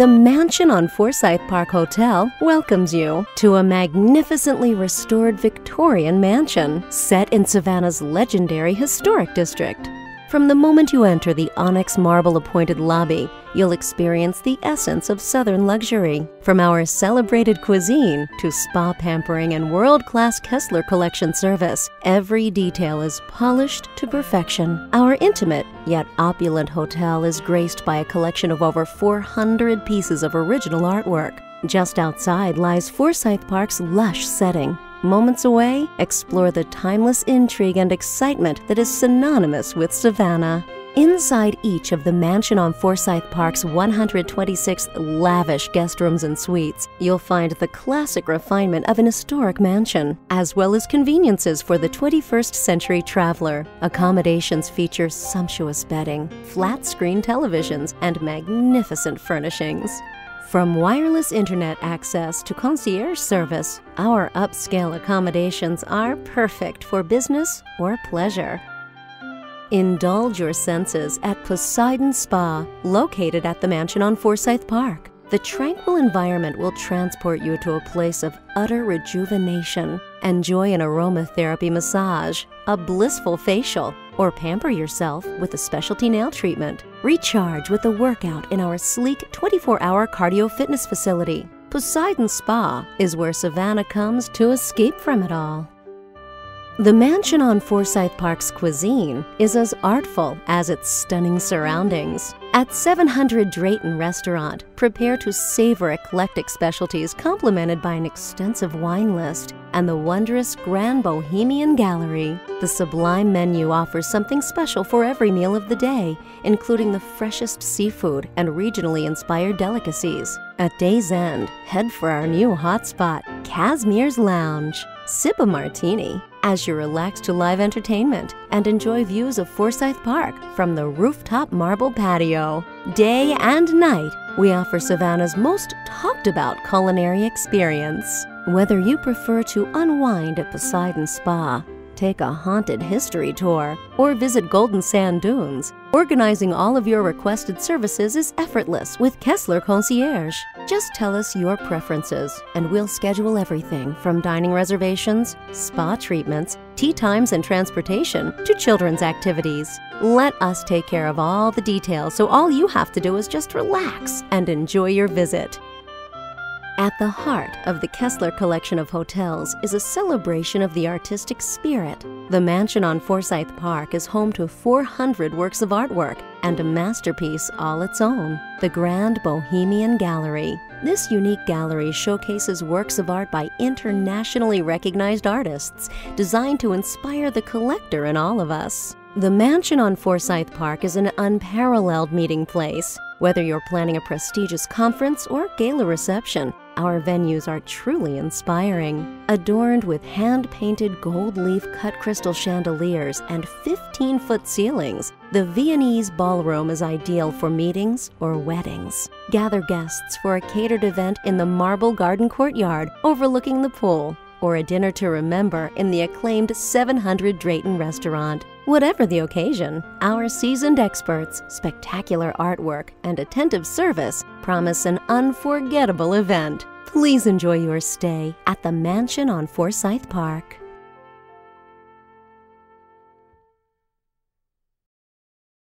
The mansion on Forsyth Park Hotel welcomes you to a magnificently restored Victorian mansion set in Savannah's legendary historic district. From the moment you enter the onyx marble appointed lobby, you'll experience the essence of Southern luxury. From our celebrated cuisine to spa pampering and world class Kessler collection service, every detail is polished to perfection. Our intimate yet opulent hotel is graced by a collection of over 400 pieces of original artwork. Just outside lies Forsyth Park's lush setting. Moments away, explore the timeless intrigue and excitement that is synonymous with Savannah. Inside each of the mansion on Forsyth Park's 126 lavish guest rooms and suites, you'll find the classic refinement of an historic mansion, as well as conveniences for the 21st century traveler. Accommodations feature sumptuous bedding, flat screen televisions, and magnificent furnishings. From wireless internet access to concierge service, our upscale accommodations are perfect for business or pleasure. Indulge your senses at Poseidon Spa, located at the mansion on Forsyth Park. The tranquil environment will transport you to a place of utter rejuvenation. Enjoy an aromatherapy massage, a blissful facial, or pamper yourself with a specialty nail treatment. Recharge with a workout in our sleek 24 hour cardio fitness facility. Poseidon Spa is where Savannah comes to escape from it all. The mansion on Forsyth Park's cuisine is as artful as its stunning surroundings. At 700 Drayton Restaurant, prepare to savor eclectic specialties complemented by an extensive wine list and the wondrous Grand Bohemian Gallery. The sublime menu offers something special for every meal of the day, including the freshest seafood and regionally inspired delicacies. At day's end, head for our new hotspot, Casimir's Lounge. Sip a martini as you relax to live entertainment and enjoy views of Forsyth Park from the rooftop marble patio. Day and night, we offer Savannah's most talked about culinary experience. Whether you prefer to unwind at Poseidon Spa, take a haunted history tour, or visit Golden Sand Dunes, organizing all of your requested services is effortless with Kessler Concierge. Just tell us your preferences, and we'll schedule everything from dining reservations, spa treatments, tea times and transportation to children's activities. Let us take care of all the details so all you have to do is just relax and enjoy your visit. At the heart of the Kessler collection of hotels is a celebration of the artistic spirit. The mansion on Forsyth Park is home to 400 works of artwork and a masterpiece all its own, the Grand Bohemian Gallery. This unique gallery showcases works of art by internationally recognized artists, designed to inspire the collector in all of us. The mansion on Forsyth Park is an unparalleled meeting place. Whether you're planning a prestigious conference or gala reception, our venues are truly inspiring. Adorned with hand painted gold leaf cut crystal chandeliers and 15 foot ceilings, the Viennese ballroom is ideal for meetings or weddings. Gather guests for a catered event in the marble garden courtyard overlooking the pool or a dinner to remember in the acclaimed 700 Drayton restaurant. Whatever the occasion, our seasoned experts, spectacular artwork, and attentive service promise an unforgettable event. Please enjoy your stay at the Mansion on Forsyth Park.